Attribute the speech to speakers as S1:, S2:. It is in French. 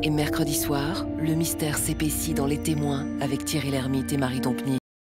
S1: Et mercredi soir, le mystère s'épaissit dans Les Témoins avec Thierry Lhermitte et Marie Dompnier.